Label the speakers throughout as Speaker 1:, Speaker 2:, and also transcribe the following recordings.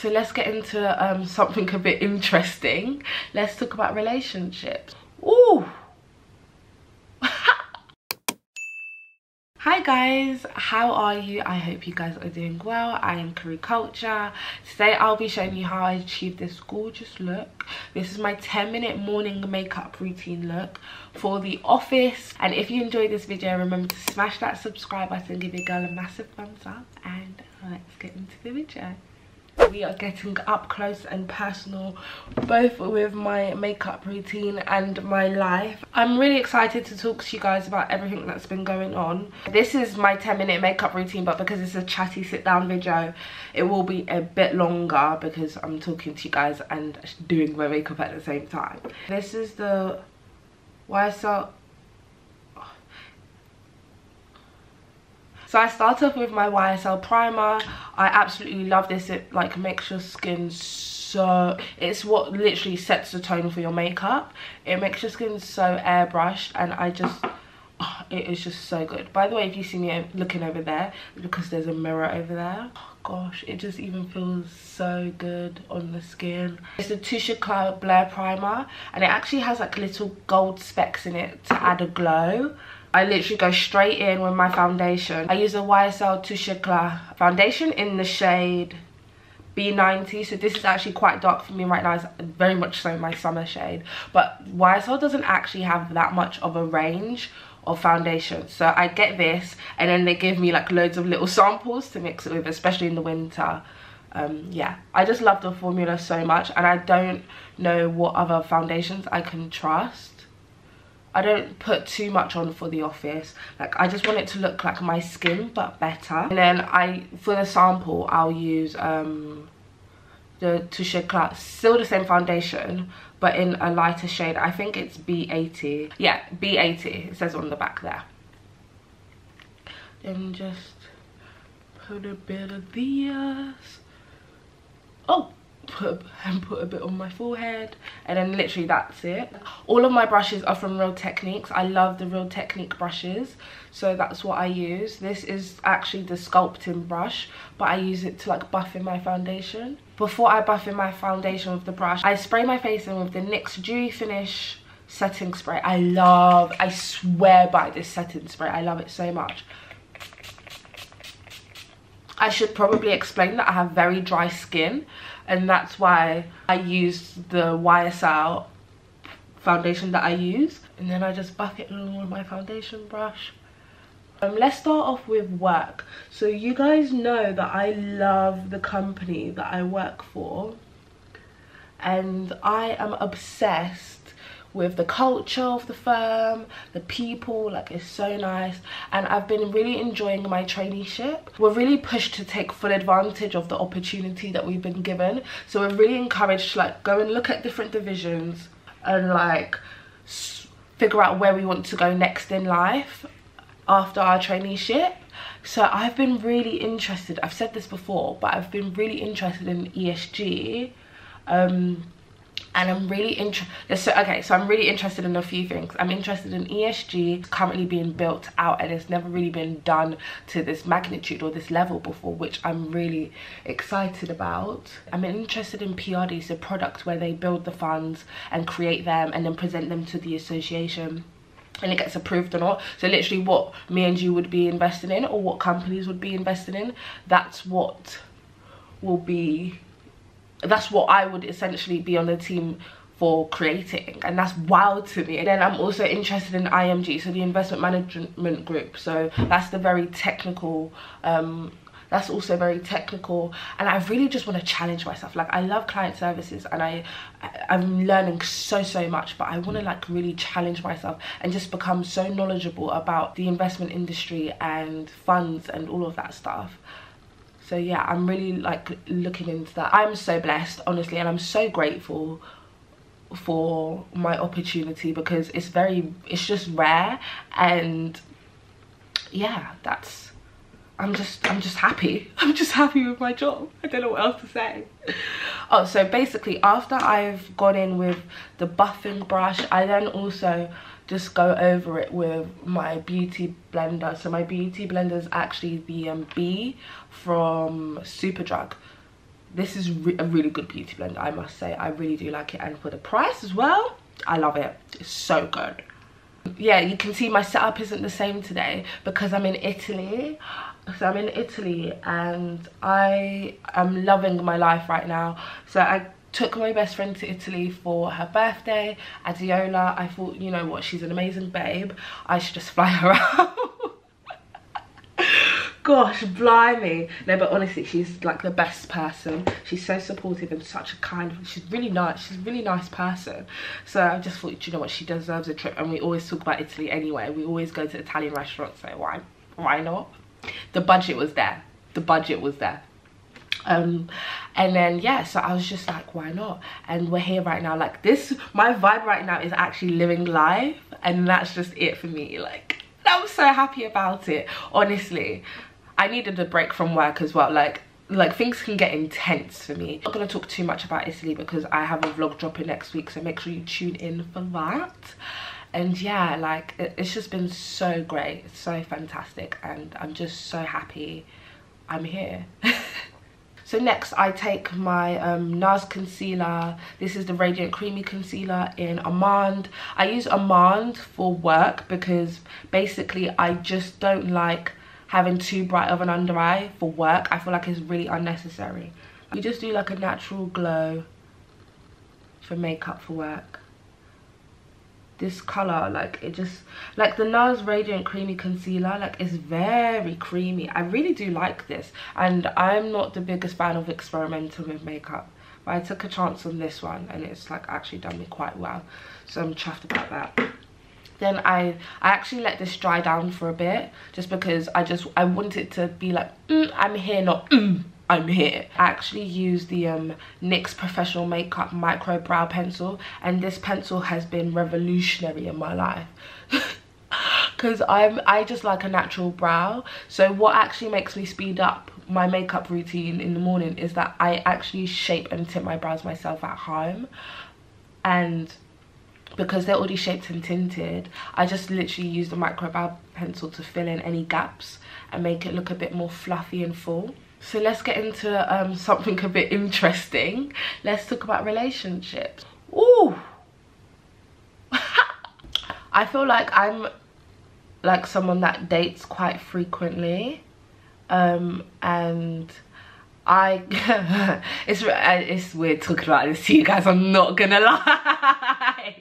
Speaker 1: so let's get into um, something a bit interesting let's talk about relationships Ooh. Hi guys, how are you? I hope you guys are doing well. I am Carew Culture. Today I'll be showing you how I achieved this gorgeous look. This is my 10 minute morning makeup routine look for the office. And if you enjoyed this video, remember to smash that subscribe button, give your girl a massive thumbs up and let's get into the video we are getting up close and personal both with my makeup routine and my life. I'm really excited to talk to you guys about everything that's been going on. This is my 10 minute makeup routine but because it's a chatty sit down video it will be a bit longer because i'm talking to you guys and doing my makeup at the same time. This is the YSL So I start off with my YSL primer. I absolutely love this. It like makes your skin so it's what literally sets the tone for your makeup it makes your skin so airbrushed and i just oh, it is just so good by the way if you see me looking over there because there's a mirror over there gosh it just even feels so good on the skin it's the Touche Eclat Blur primer and it actually has like little gold specks in it to add a glow I literally go straight in with my foundation. I use a YSL Eclat foundation in the shade B90. So this is actually quite dark for me right now. It's very much so my summer shade. But YSL doesn't actually have that much of a range of foundation. So I get this and then they give me like loads of little samples to mix it with, especially in the winter. Um, yeah, I just love the formula so much and I don't know what other foundations I can trust I don't put too much on for the office. Like I just want it to look like my skin but better. And then I, for the sample, I'll use um, the Touche Eclat, still the same foundation but in a lighter shade. I think it's B80. Yeah, B80, it says on the back there. Then just put a bit of this. Oh, put and put a bit on my forehead and then literally that's it. All of my brushes are from real techniques. I love the real technique brushes so that's what i use. This is actually the sculpting brush but i use it to like buff in my foundation. Before i buff in my foundation with the brush i spray my face in with the nyx dewy finish setting spray. I love i swear by this setting spray. I love it so much. I should probably explain that I have very dry skin and that's why I use the YSL foundation that I use. And then I just it in with my foundation brush. Um, let's start off with work. So you guys know that I love the company that I work for. And I am obsessed with the culture of the firm, the people, like it's so nice. And I've been really enjoying my traineeship. We're really pushed to take full advantage of the opportunity that we've been given. So we're really encouraged to like go and look at different divisions and like figure out where we want to go next in life after our traineeship. So I've been really interested, I've said this before, but I've been really interested in ESG. Um, and I'm really interested so okay so I'm really interested in a few things. I'm interested in ESG currently being built out and it's never really been done to this magnitude or this level before which I'm really excited about. I'm interested in PRD so products where they build the funds and create them and then present them to the association and it gets approved or not. So literally what me and you would be investing in or what companies would be investing in that's what will be that's what I would essentially be on the team for creating and that's wild to me. And then i'm also interested in img so the investment management group. So that's the very technical um that's also very technical. And i really just want to challenge myself. Like i love client services and i i'm learning so so much but i want to like really challenge myself and just become so knowledgeable about the investment industry and funds and all of that stuff so yeah i'm really like looking into that. I'm so blessed honestly and i'm so grateful for my opportunity because it's very it's just rare and yeah that's i'm just i'm just happy. I'm just happy with my job. I don't know what else to say. Oh so basically after i've gone in with the buffing brush i then also just go over it with my beauty blender. So my beauty blender is actually the um, b from superdrug. This is re a really good beauty blender i must say. I really do like it. And for the price as well i love it. It's so good. Yeah you can see my setup isn't the same today because i'm in italy. So i'm in italy and i am loving my life right now. So i took my best friend to Italy for her birthday, Adiola. I thought, you know what, she's an amazing babe. I should just fly her out. Gosh, blimey. No, but honestly, she's like the best person. She's so supportive and such a kind, she's really nice. She's a really nice person. So I just thought, you know what, she deserves a trip. And we always talk about Italy anyway. We always go to Italian restaurants, so why, why not? The budget was there. The budget was there um and then yeah so i was just like why not and we're here right now like this my vibe right now is actually living life and that's just it for me like i'm so happy about it honestly i needed a break from work as well. Like like things can get intense for me. I'm not going to talk too much about italy because i have a vlog dropping next week so make sure you tune in for that. And yeah like it's just been so great. It's so fantastic and i'm just so happy i'm here. So next I take my um, NARS concealer. This is the Radiant Creamy Concealer in Almond. I use Almond for work because basically I just don't like having too bright of an under eye for work. I feel like it's really unnecessary. You just do like a natural glow for makeup for work this color like it just like the NARS Radiant Creamy Concealer like it's very creamy I really do like this and I'm not the biggest fan of experimenting with makeup but I took a chance on this one and it's like actually done me quite well so I'm chuffed about that then I I actually let this dry down for a bit just because I just I want it to be like mm, I'm here not mm. I'm here. I actually use the um, NYX Professional Makeup Micro Brow Pencil and this pencil has been revolutionary in my life. Because I'm I just like a natural brow. So what actually makes me speed up my makeup routine in the morning is that I actually shape and tint my brows myself at home. And because they're already shaped and tinted, I just literally use the micro brow pencil to fill in any gaps and make it look a bit more fluffy and full. So let's get into um, something a bit interesting. Let's talk about relationships. Ooh. I feel like I'm like someone that dates quite frequently. Um, and I, it's, it's weird talking about this to you guys, I'm not gonna lie.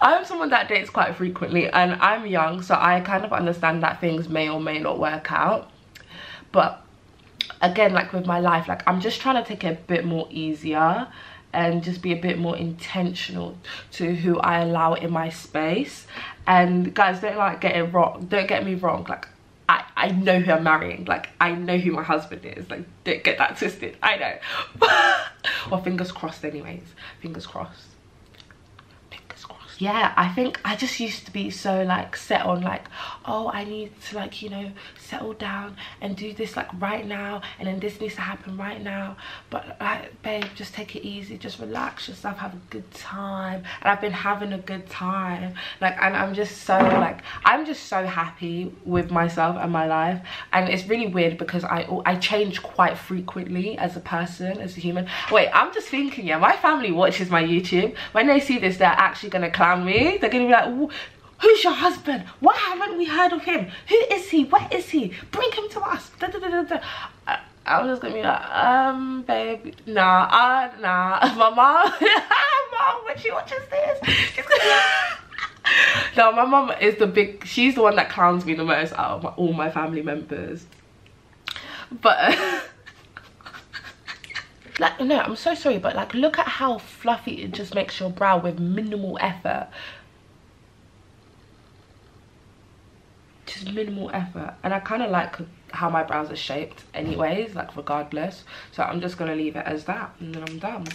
Speaker 1: I'm someone that dates quite frequently and I'm young so I kind of understand that things may or may not work out. But again like with my life like i'm just trying to take it a bit more easier and just be a bit more intentional to who i allow in my space. And guys don't like get it wrong don't get me wrong like I, I know who I'm marrying, like I know who my husband is, like don't get that twisted, I know. well fingers crossed anyways, fingers crossed yeah i think i just used to be so like set on like oh i need to like you know settle down and do this like right now and then this needs to happen right now. But like babe just take it easy. Just relax yourself. Have a good time. And i've been having a good time. Like and i'm just so like i'm just so happy with myself and my life. And it's really weird because i i change quite frequently as a person as a human. Wait i'm just thinking yeah my family watches my youtube. When they see this they're actually gonna around me, they're gonna be like, who's your husband? Why haven't we heard of him? Who is he? Where is he? Bring him to us. Da, da, da, I, I was just gonna be like, um, baby, nah, uh, nah. My mom, mom, when she watches this, she's gonna. no, my mom is the big, she's the one that clowns me the most out of my, all my family members. But, like no i'm so sorry but like look at how fluffy it just makes your brow with minimal effort minimal effort. And i kind of like how my brows are shaped anyways like regardless. So i'm just gonna leave it as that and then i'm done.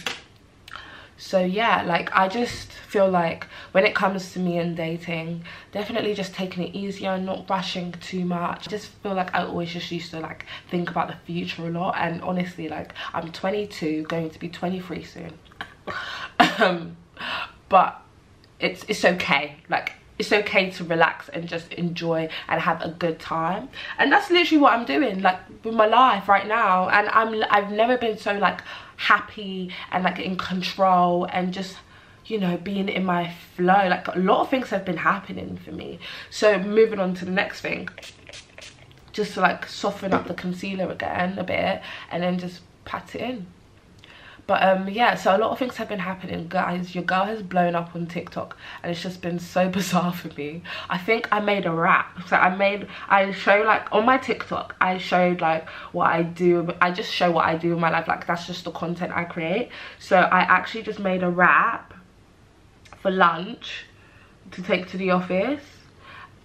Speaker 1: So yeah like i just feel like when it comes to me and dating definitely just taking it easier and not rushing too much. I just feel like i always just used to like think about the future a lot. And honestly like i'm 22 going to be 23 soon. Um but it's it's okay. Like it's okay to relax and just enjoy and have a good time. And that's literally what i'm doing like with my life right now. And i'm i've never been so like happy and like in control and just you know being in my flow. Like a lot of things have been happening for me. So moving on to the next thing just to like soften up the concealer again a bit and then just pat it in but um yeah so a lot of things have been happening. Guys your girl has blown up on tiktok and it's just been so bizarre for me. I think i made a wrap. So i made i show like on my tiktok i showed like what i do i just show what i do in my life. Like that's just the content i create. So i actually just made a wrap for lunch to take to the office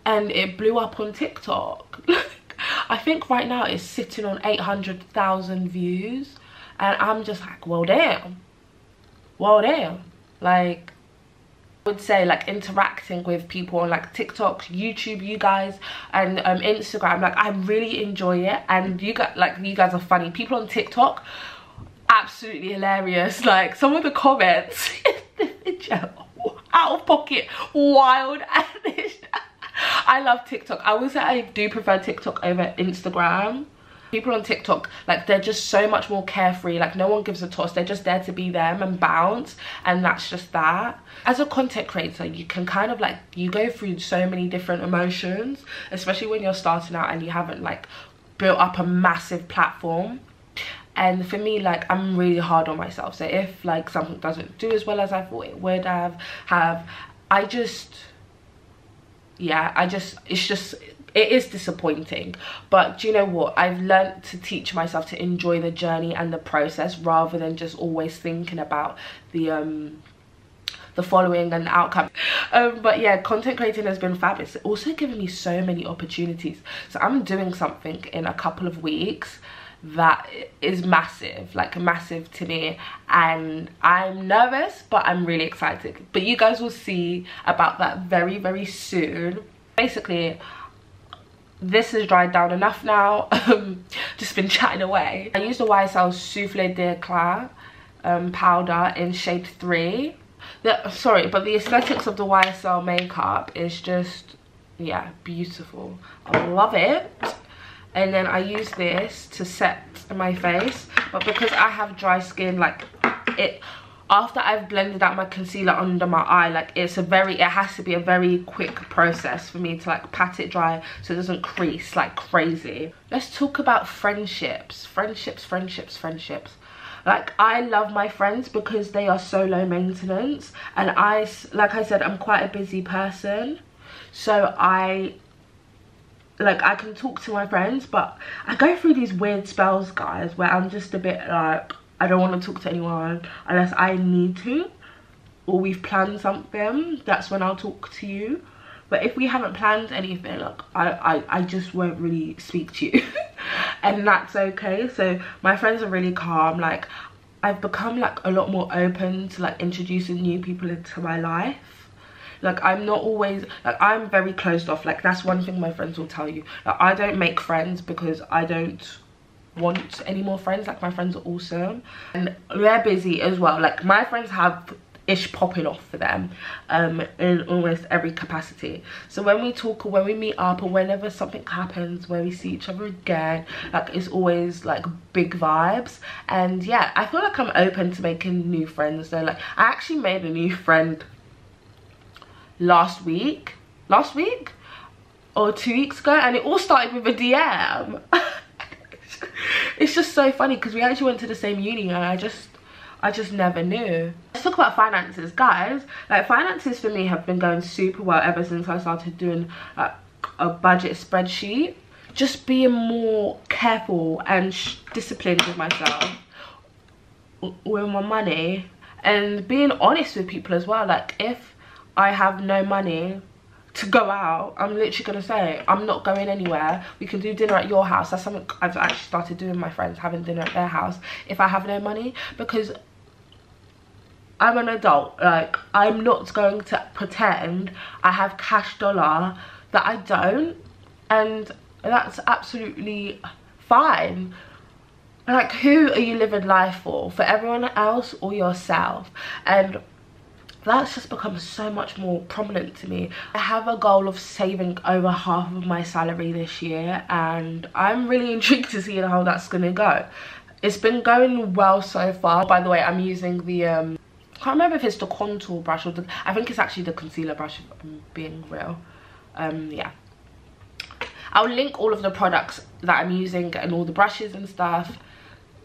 Speaker 1: and it blew up on tiktok. I think right now it's sitting on 800,000 views and i'm just like well damn. Well damn. Like I would say like interacting with people on like tiktok youtube you guys and um instagram like i really enjoy it. And you got like you guys are funny. People on tiktok absolutely hilarious. Like some of the comments in the video out of pocket wild i love tiktok. I would say i do prefer tiktok over instagram people on tiktok like they're just so much more carefree like no one gives a toss they're just there to be them and bounce and that's just that. As a content creator you can kind of like you go through so many different emotions especially when you're starting out and you haven't like built up a massive platform. And for me like i'm really hard on myself. So if like something doesn't do as well as i thought it would have have i just yeah i just it's just it is disappointing but do you know what? I've learned to teach myself to enjoy the journey and the process rather than just always thinking about the um the following and the outcome. Um but yeah content creating has been fabulous. It's also given me so many opportunities. So i'm doing something in a couple of weeks that is massive like massive to me. And i'm nervous but i'm really excited. But you guys will see about that very very soon. Basically this has dried down enough now. Um, just been chatting away. I used the ysl souffle d'eclat um, powder in shade 3 the, sorry but the aesthetics of the ysl makeup is just yeah beautiful. I love it. And then I use this to set my face but because I have dry skin like it after I've blended out my concealer under my eye like it's a very it has to be a very quick process for me to like pat it dry so it doesn't crease like crazy. Let's talk about friendships. Friendships friendships friendships. Like i love my friends because they are so low maintenance and i like i said i'm quite a busy person. So i like I can talk to my friends but I go through these weird spells guys where I'm just a bit like I don't want to talk to anyone unless I need to or we've planned something that's when I'll talk to you. But if we haven't planned anything like I, I, I just won't really speak to you. And that's okay. So my friends are really calm. Like I've become like a lot more open to like introducing new people into my life. Like i'm not always like i'm very closed off. Like that's one thing my friends will tell you. Like i don't make friends because i don't want any more friends like my friends are awesome. And they're busy as well. Like my friends have ish popping off for them um in almost every capacity. So when we talk or when we meet up or whenever something happens where we see each other again like it's always like big vibes. And yeah i feel like i'm open to making new friends so like i actually made a new friend last week last week or two weeks ago and it all started with a dm it's just so funny because we actually went to the same uni and i just i just never knew. Let's talk about finances. Guys like finances for me have been going super well ever since i started doing like a budget spreadsheet. Just being more careful and disciplined with myself with my money and being honest with people as well. Like if I have no money to go out, I'm literally going to say, I'm not going anywhere. We can do dinner at your house. That's something I've actually started doing my friends, having dinner at their house if I have no money. Because I'm an adult. Like, I'm not going to pretend I have cash dollar that I don't. And that's absolutely fine. Like, who are you living life for? For everyone else or yourself? And that's just become so much more prominent to me. I have a goal of saving over half of my salary this year and i'm really intrigued to see how that's gonna go. It's been going well so far. By the way i'm using the um I can't remember if it's the contour brush or the i think it's actually the concealer brush if i'm being real. Um yeah. I'll link all of the products that i'm using and all the brushes and stuff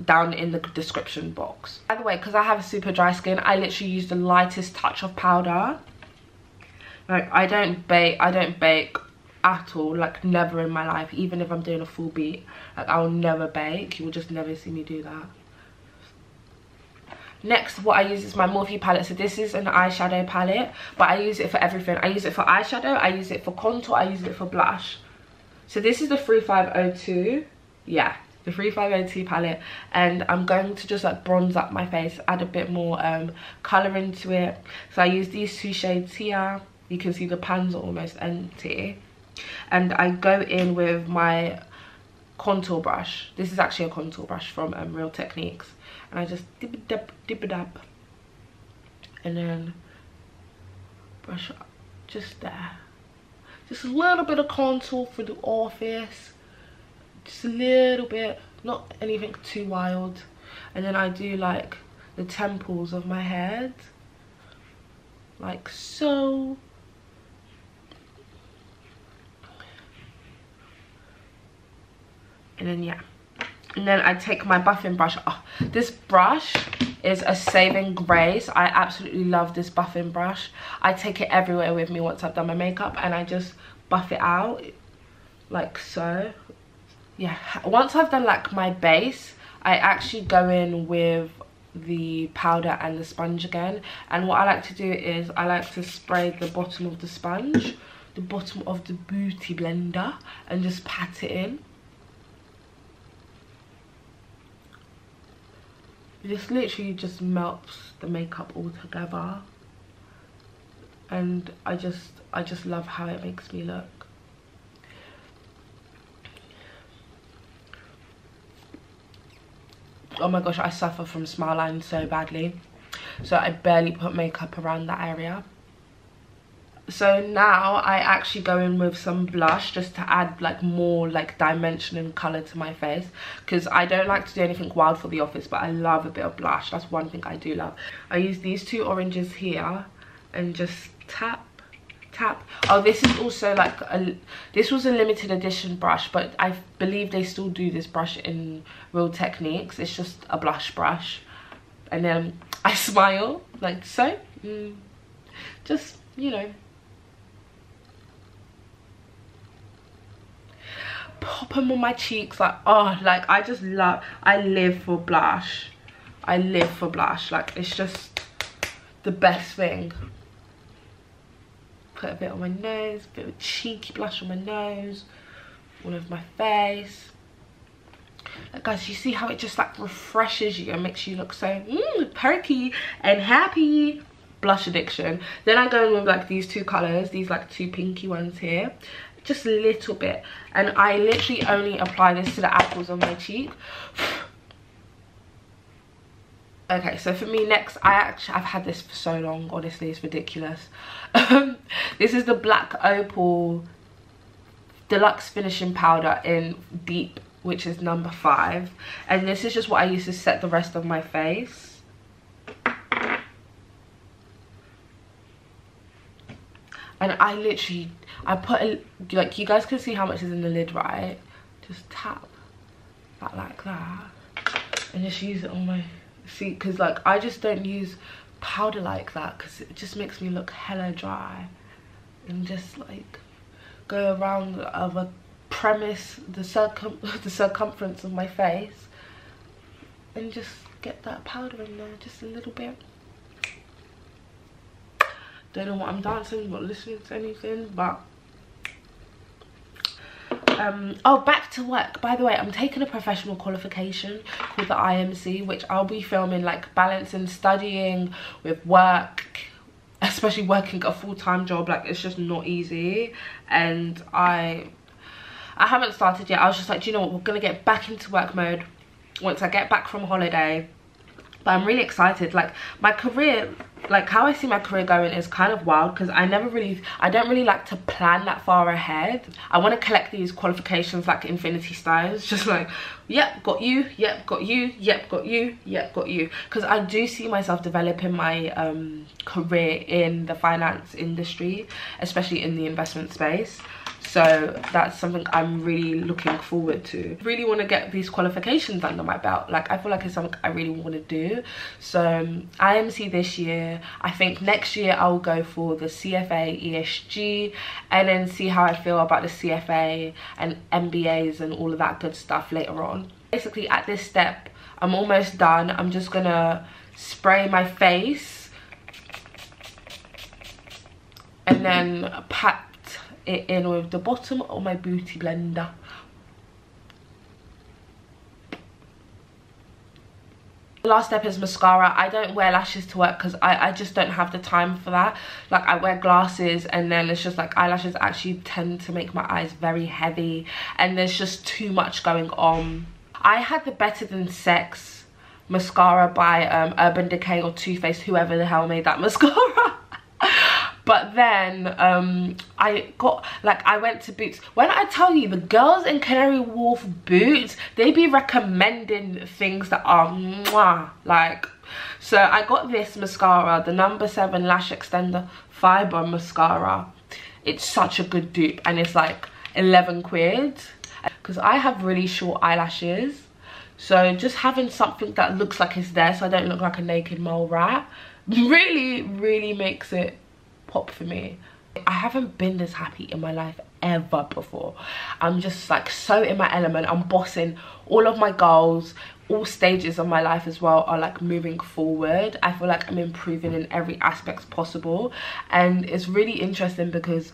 Speaker 1: down in the description box. By the way because i have super dry skin i literally use the lightest touch of powder. Like i don't bake i don't bake at all like never in my life. Even if i'm doing a full beat like i'll never bake. You will just never see me do that. Next what i use is my morphe palette. So this is an eyeshadow palette but i use it for everything. I use it for eyeshadow i use it for contour i use it for blush. So this is the 3502 yeah the 3502 palette and i'm going to just like bronze up my face add a bit more um color into it so i use these two shades here you can see the pans are almost empty and I go in with my contour brush. This is actually a contour brush from um, Real Techniques. And I just dip it up, dip it up. And then brush up just there. Just a little bit of contour for the office. Just a little bit, not anything too wild. And then I do like the temples of my head. Like so. and then yeah and then I take my buffing brush oh, this brush is a saving grace I absolutely love this buffing brush I take it everywhere with me once I've done my makeup and I just buff it out like so yeah once I've done like my base I actually go in with the powder and the sponge again. And what I like to do is I like to spray the bottom of the sponge the bottom of the beauty blender and just pat it in. This literally just melts the makeup all together. And I just I just love how it makes me look oh my gosh I suffer from smile lines so badly. So I barely put makeup around that area. So now I actually go in with some blush just to add like more like dimension and color to my face. Because I don't like to do anything wild for the office but I love a bit of blush. That's one thing I do love. I use these two oranges here and just tap tap oh this is also like a this was a limited edition brush but I believe they still do this brush in real techniques. It's just a blush brush. And then I smile like so mm, just you know. Pop them on my cheeks like oh like i just love i live for blush. I live for blush. Like it's just the best thing put a bit on my nose a bit of cheeky blush on my nose all over my face. Like guys you see how it just like refreshes you and makes you look so mm, perky and happy? Blush addiction. Then i go in with like these two colors these like two pinky ones here. Just a little bit. And i literally only apply this to the apples on my cheek okay so for me next i actually i've had this for so long honestly it's ridiculous. Um, this is the black opal deluxe finishing powder in deep which is number five. And this is just what i use to set the rest of my face. And I literally I put a, like you guys can see how much is in the lid right? Just tap that like that. And just use it on my see because like I just don't use powder like that because it just makes me look hella dry and just like go around of a premise the circum the circumference of my face and just get that powder in there just a little bit. Don't know what I'm dancing, not listening to anything, but um, oh back to work. By the way i'm taking a professional qualification called the imc which i'll be filming like balancing studying with work especially working a full-time job. Like it's just not easy. And i i haven't started yet. I was just like do you know what? We're gonna get back into work mode once i get back from holiday but i'm really excited. Like my career like how i see my career going is kind of wild because i never really i don't really like to plan that far ahead. I want to collect these qualifications like infinity stones just like yep got you yep got you yep got you yep got you. Because i do see myself developing my um career in the finance industry especially in the investment space so that's something i'm really looking forward to. Really want to get these qualifications under my belt. Like i feel like it's something i really want to do. So um, imc this year. I think next year i'll go for the cfa esg and then see how i feel about the cfa and mbas and all of that good stuff later on. Basically at this step i'm almost done. I'm just gonna spray my face and then pat it in with the bottom of my beauty blender? The last step is mascara. I don't wear lashes to work because I, I just don't have the time for that. Like i wear glasses and then it's just like eyelashes actually tend to make my eyes very heavy and there's just too much going on. I had the better than sex mascara by um, urban decay or Too Faced whoever the hell made that mascara but then um i got like i went to boots. When i tell you the girls in canary wharf boots they be recommending things that are mwah, like so i got this mascara the number seven lash extender fiber mascara. It's such a good dupe and it's like 11 quid. Because i have really short eyelashes so just having something that looks like it's there so i don't look like a naked mole rat really really makes it pop for me I haven't been this happy in my life ever before. I'm just like so in my element. I'm bossing all of my goals. All stages of my life as well are like moving forward. I feel like I'm improving in every aspect possible. And it's really interesting because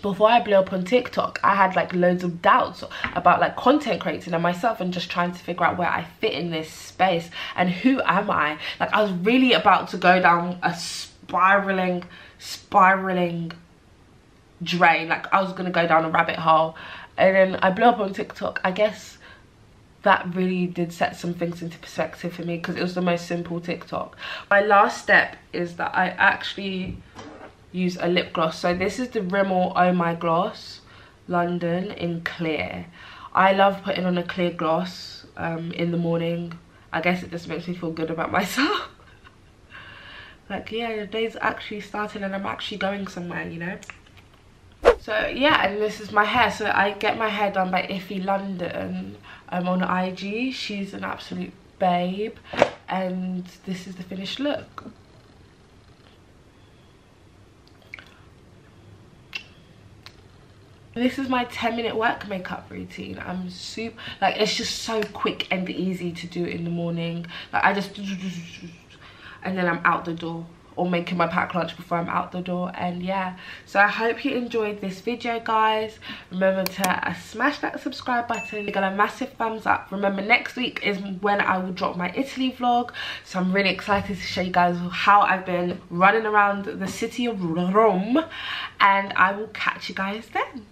Speaker 1: before I blew up on TikTok, I had like loads of doubts about like content creating and myself and just trying to figure out where I fit in this space and who am I? Like I was really about to go down a spiraling spiraling drain. Like i was gonna go down a rabbit hole. And then i blew up on tiktok. I guess that really did set some things into perspective for me because it was the most simple tiktok. My last step is that i actually use a lip gloss. So this is the rimmel oh my gloss london in clear. I love putting on a clear gloss um, in the morning. I guess it just makes me feel good about myself like yeah the day's actually starting and i'm actually going somewhere you know? So yeah and this is my hair. So i get my hair done by iffy london i'm um, on ig she's an absolute babe. And this is the finished look. This is my 10 minute work makeup routine. I'm super like it's just so quick and easy to do in the morning. Like i just and then I'm out the door or making my pack lunch before I'm out the door. And yeah so I hope you enjoyed this video guys. Remember to uh, smash that subscribe button. Give a massive thumbs up. Remember next week is when I will drop my Italy vlog. So I'm really excited to show you guys how I've been running around the city of Rome. And I will catch you guys then